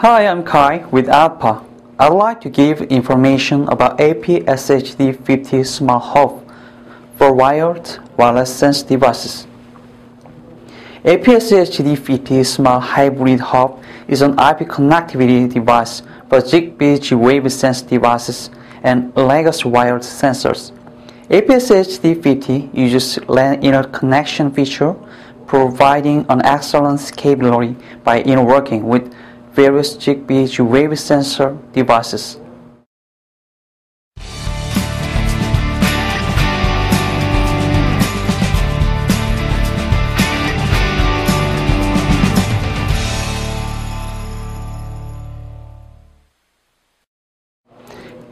Hi, I'm Kai with AddPac. I'd like to give information about AP-SHD50 Smart Hub for wired wireless sense devices. AP-SHD50 Smart Hybrid Hub is an IP connectivity device for Zigbee Z-Wave sense devices and legacy wired sensors. AP-SHD50 uses LAN interconnection feature, providing an excellent scalability by interworking with various Zigbee Z-Wave sensor devices.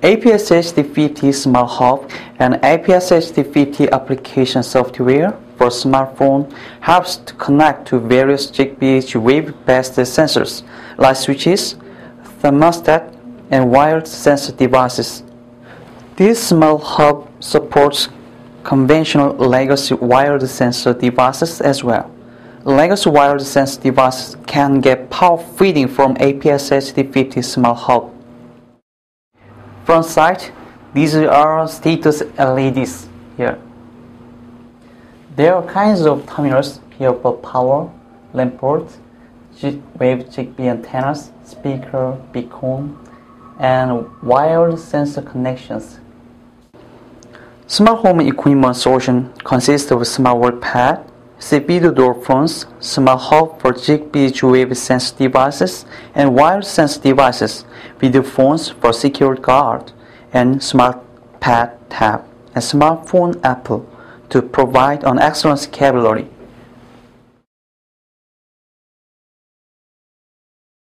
AP-SHD50 Smart Hub and AP-SHD50 application software for smartphone helps to connect to various Zigbee wave-based sensors like switches, thermostat, and wired sensor devices. This smart hub supports conventional legacy wired sensor devices as well. Legacy wired sensor devices can get power feeding from AP-SHD50 Smart Hub. Front side, these are status LEDs here. There are kinds of terminals here for power, LAN ports, wave Zigbee antennas, speaker, beacon, and wired sensor connections. Smart home equipment solution consists of smart work pad, CPU door phones, smart hub for Zigbee Z-Wave sense devices, and wired sense devices, video phones for secure guard, and smart pad tab, and smartphone Apple to provide an excellent scalability.